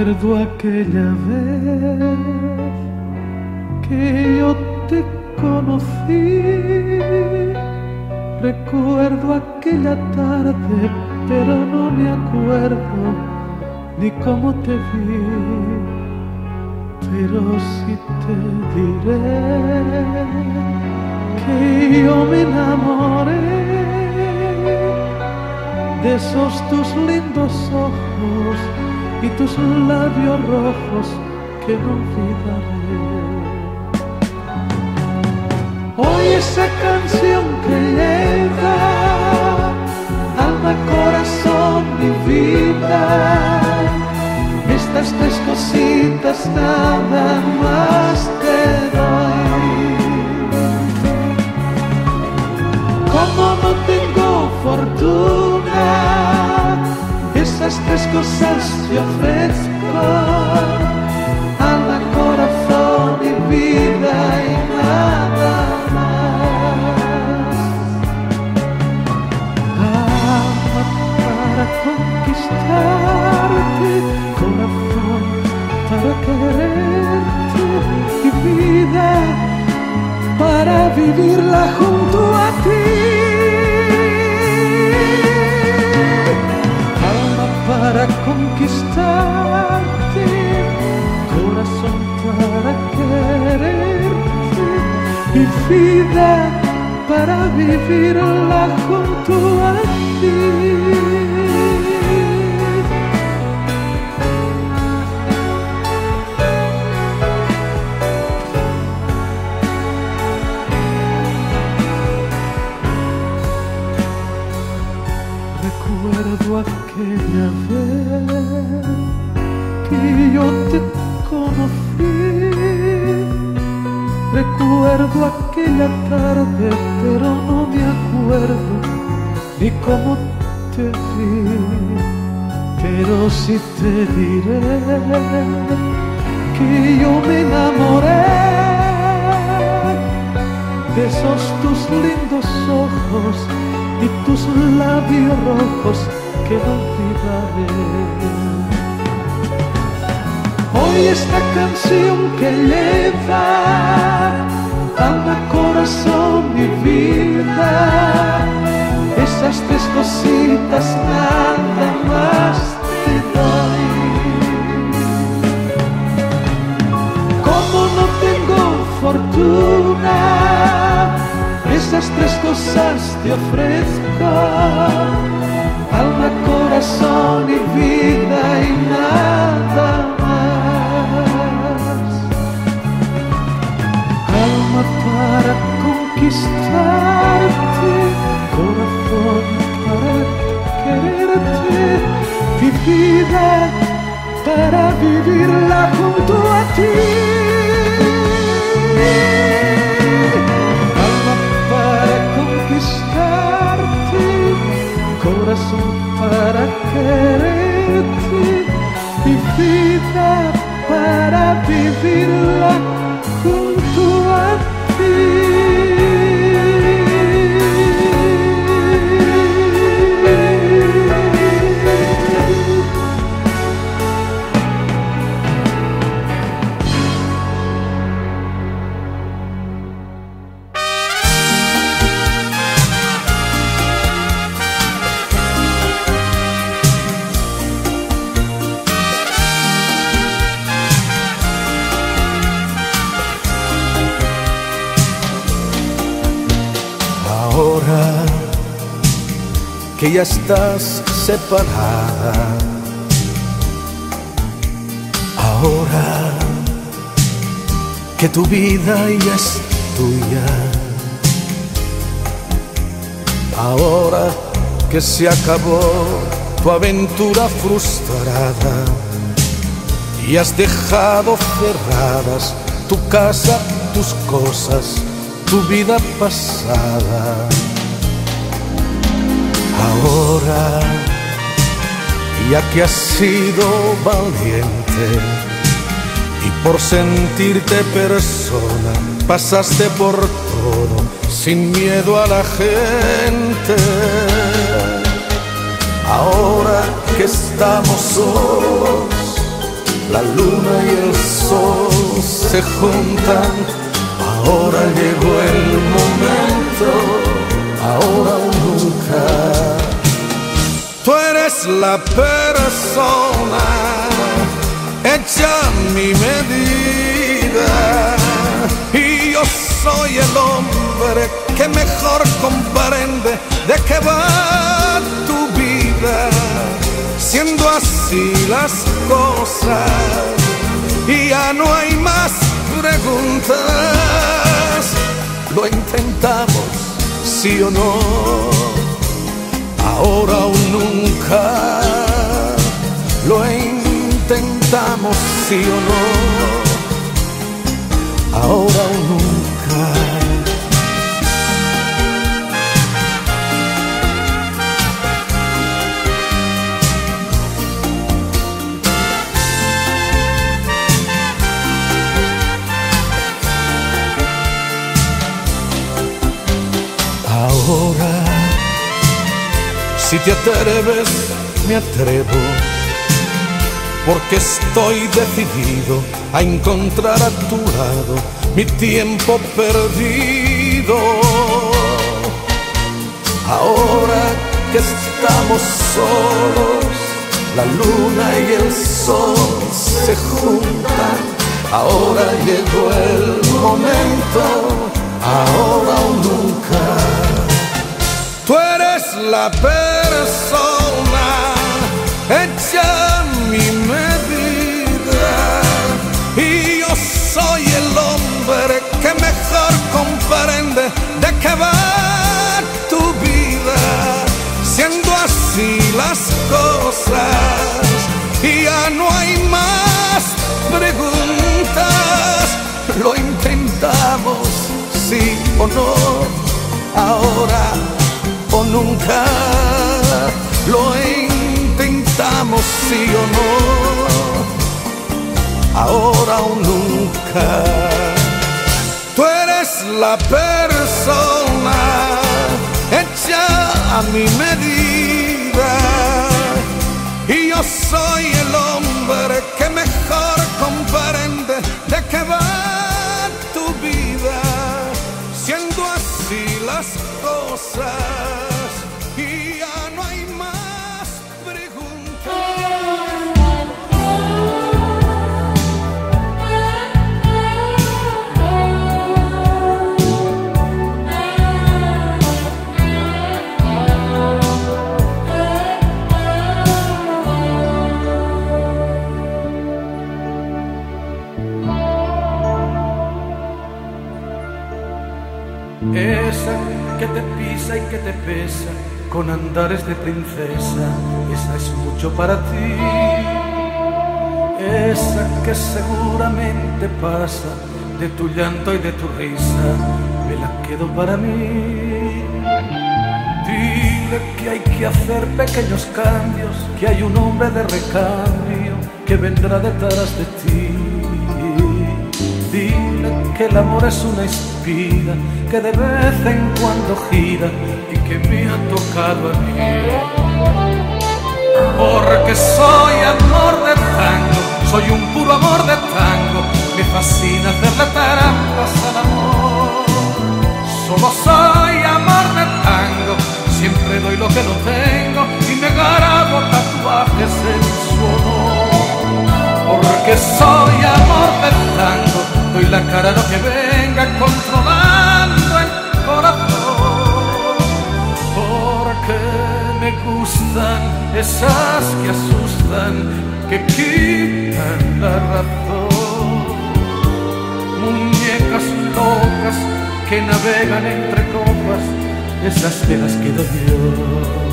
Recuerdo aquella vez que yo te conocí. Recuerdo aquella tarde, pero no me acuerdo ni cómo te vi. Pero sí te diré que yo me enamoré de esos tus lindos ojos y tus labios rojos que no olvidaré. Hoy esa canción que lleva alma, corazón y vida, estas tres cositas nada más te doy. Como no tengo fortuna, esas tres cosas te ofrezco. Alma, corazón y vida y nada más. Alma para conquistarte, corazón para quererte y vida para vivirla junto a ti. Para conquistarte, corazón para quererte y vida para vivirla junto a ti. Que yo te conocí. Recuerdo aquella tarde, pero no me acuerdo ni cómo te vi. Pero sí te diré que yo me enamoré de esos tus lindos ojos y tus labios rojos que olvidaré. Hoy esta canción que lleva alma, corazón y vida, esas tres cositas nada más te doy. Como no tengo fortuna, esas tres cosas te ofrezco. Alma, corazón y vida y nada más. Alma para conquistarte, corazón para quererte y vida para vivirla junto a ti. Quererte y vida para vivirla Ahora que ya estás separada, ahora que tu vida ya es tuya, ahora que se acabó tu aventura frustrada y has dejado cerradas tu casa, tus cosas, tu vida pasada. Ahora, ya que has sido valiente y por sentirte persona pasaste por todo sin miedo a la gente. Ahora que estamos solos la luna y el sol se juntan. Ahora llegó el momento, ahora o nunca. La persona hecha a mi medida. Y yo soy el hombre que mejor comprende de qué va tu vida. Siendo así las cosas y ya no hay más preguntas. Lo intentamos, sí o no, ahora o nunca. Lo intentamos, sí o no, ahora o nunca. Si te atreves, me atrevo, porque estoy decidido a encontrar a tu lado mi tiempo perdido. Ahora que estamos solos, la luna y el sol se juntan. Ahora llegó el momento, ahora o nunca la persona hecha mi medida. Y yo soy el hombre que mejor comprende de qué va tu vida, siendo así las cosas y ya no hay más preguntas, lo intentamos, sí o no, ahora nunca. Lo intentamos sí o no, ahora o nunca. Tú eres la persona hecha a mi medida y yo soy el hombre y que te pesa con andares de princesa, esa es mucho para ti. Esa que seguramente pasa de tu llanto y de tu risa, me la quedo para mí. Dile que hay que hacer pequeños cambios, que hay un hombre de recambio que vendrá detrás de ti. Que el amor es una espina que de vez en cuando gira y que me ha tocado a mí. Porque soy amor de tango, soy un puro amor de tango, me fascina hacerle trampas al amor. Solo soy amor de tango, siempre doy lo que no tengo y me grabo tatuajes en su honor. Porque soy amor de tango, doy la cara lo que venga controlando el corazón. Porque me gustan esas que asustan, que quitan la razón. Muñecas locas que navegan entre copas, esas de las que doy yo.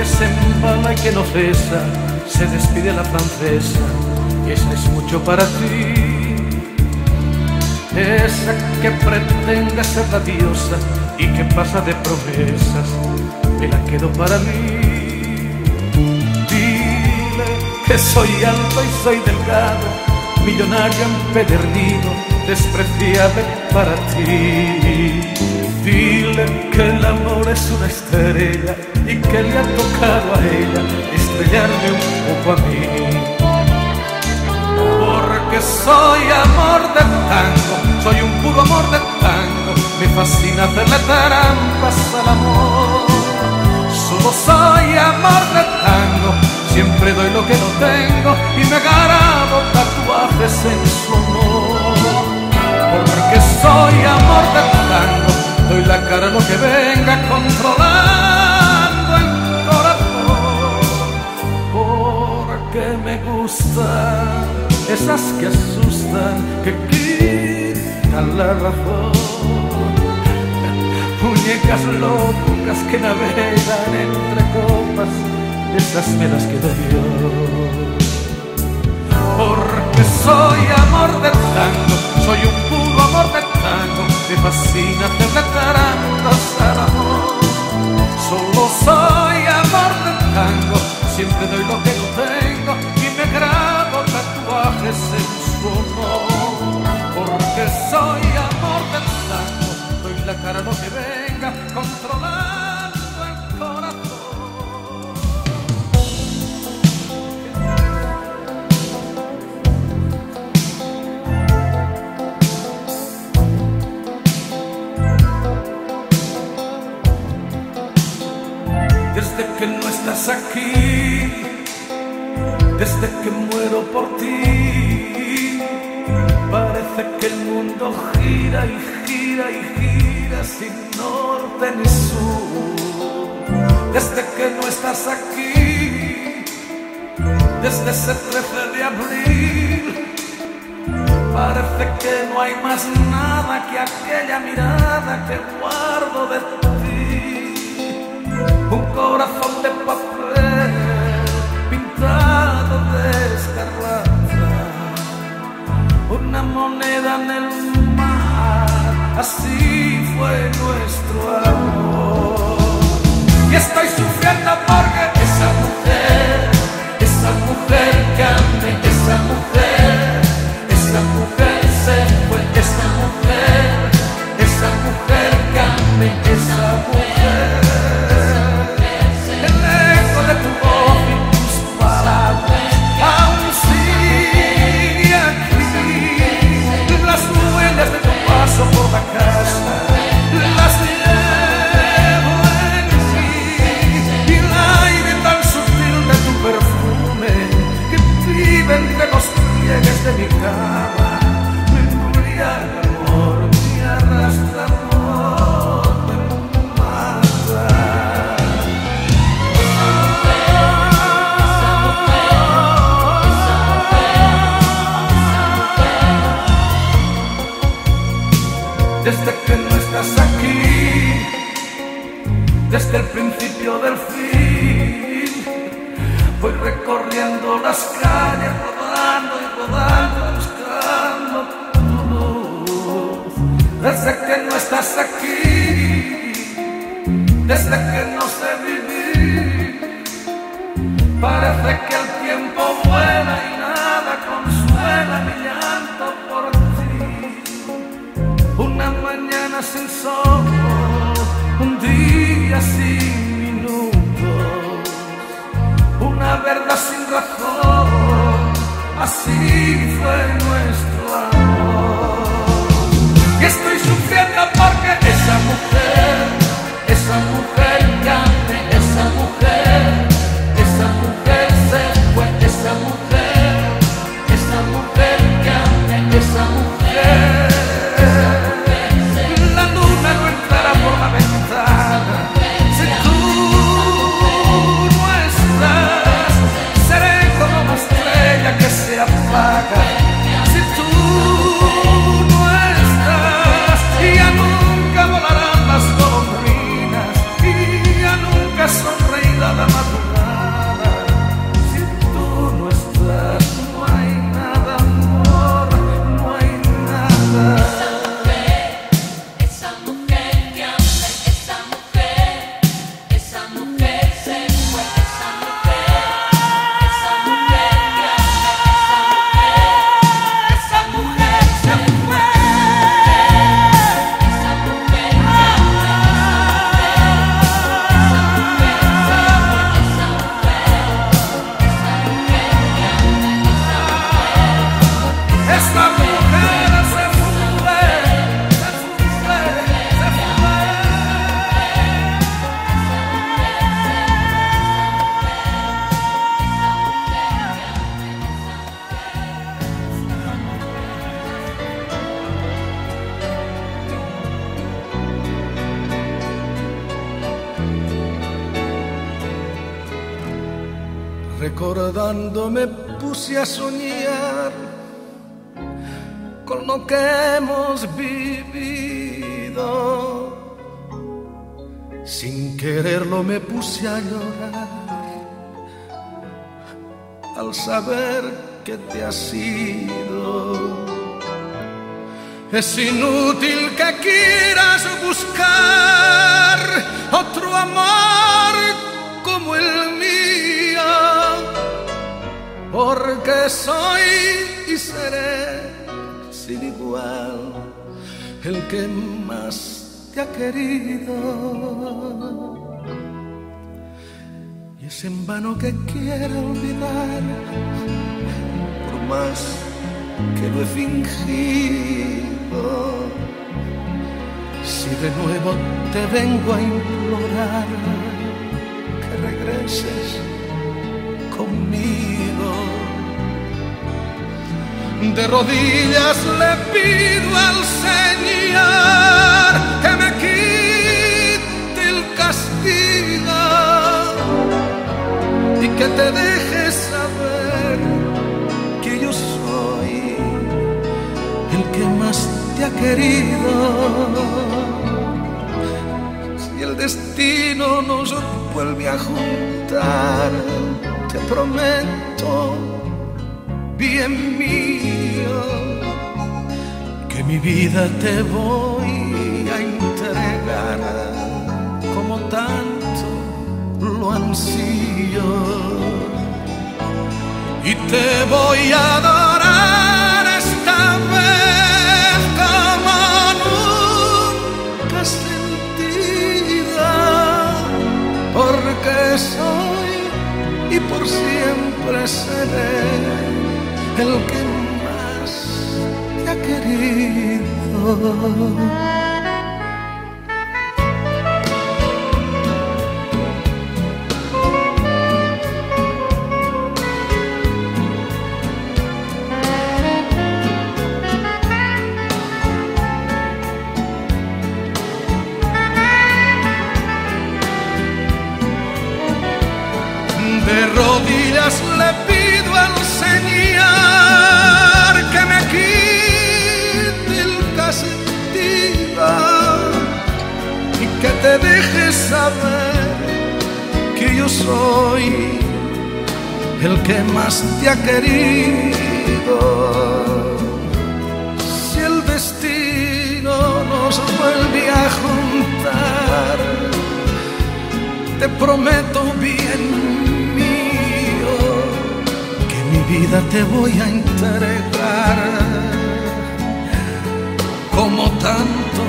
Que se embala y que no cesa, se despide la francesa, esa es mucho para ti. Esa que pretende ser la diosa y que pasa de promesas, me la quedo para mí. Dile que soy alto y soy delgado, millonario empedernido, despreciable para ti. Dile que el amor es una estrella y que le ha tocado a ella estrellarme un poco a mí. Porque soy amor de tango, soy un puro amor de tango, me fascina hacerle trampas al amor. Solo soy amor de tango, siempre doy lo que no tengo y me grabo lo que venga controlando el corazón. Porque me gustan esas que asustan, que quitan la razón muñecas locas que navegan entre copas, esas me las quedo yo. Porque soy amor de tango, que no estás aquí, desde que muero por ti, parece que el mundo gira y gira y gira sin norte ni sur. Desde que no estás aquí, desde ese 13 de abril, parece que no hay más nada que aquella mirada que guardo de ti. Un corazón de papel pintado de escarlata, una moneda en el así fue nuestro amor. Y estoy Desde que no estás aquí, desde que no sé vivir, parece que el tiempo vuela y nada consuela mi llanto por ti. Una mañana sin sol, un día sin minutos, una verdad sin razón, así fue nuestro esa mujer, esa mujer amé, esa mujer, Recordando me puse a soñar con lo que hemos vivido. Sin quererlo me puse a llorar al saber que te has ido. Es inútil que quieras buscar soy y seré sin igual el que más te ha querido. Y es en vano que quiera olvidar, por más que lo he fingido. Si de nuevo te vengo a implorar que regreses de rodillas le pido al Señor que me quite el castigo y que te deje saber que yo soy el que más te ha querido. Si el destino nos vuelve a juntar, te prometo, bien mío, que mi vida te voy a entregar como tanto lo ansío. Y te voy a adorar esta vez como nunca sentida, porque soy y por siempre seré el que más te ha querido. Más te ha querido. Si el destino nos vuelve a juntar, te prometo bien mío que mi vida te voy a entregar como tanto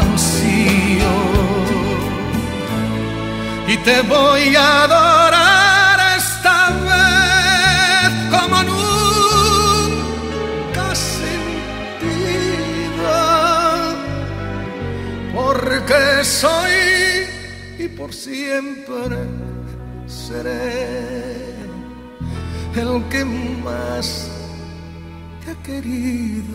ansío y te voy a porque soy y por siempre seré el que más te ha querido.